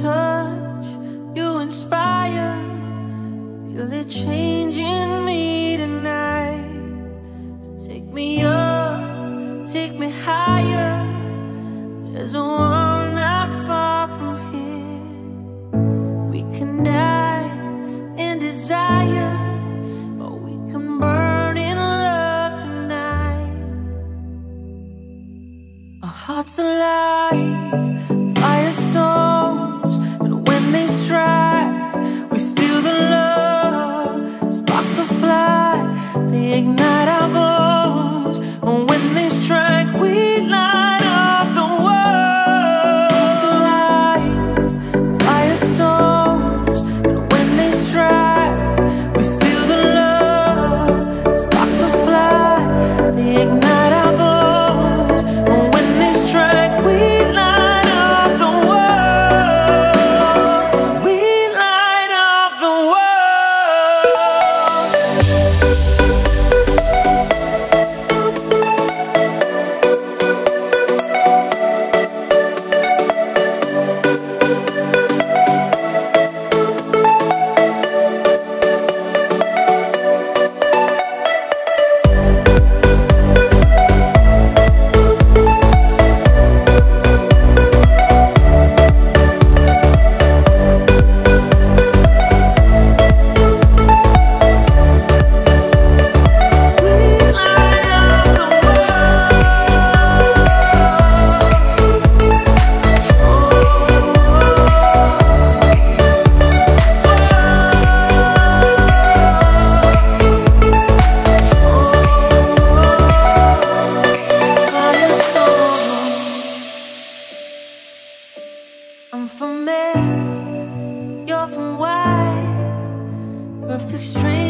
touch, you inspire. Feel it changing me tonight. Take me up, take me higher. There's a world not far from here. We can die in desire, or we can burn in love tonight. Our hearts alive, firestones. I'm from Maine, you're from white, perfect stranger.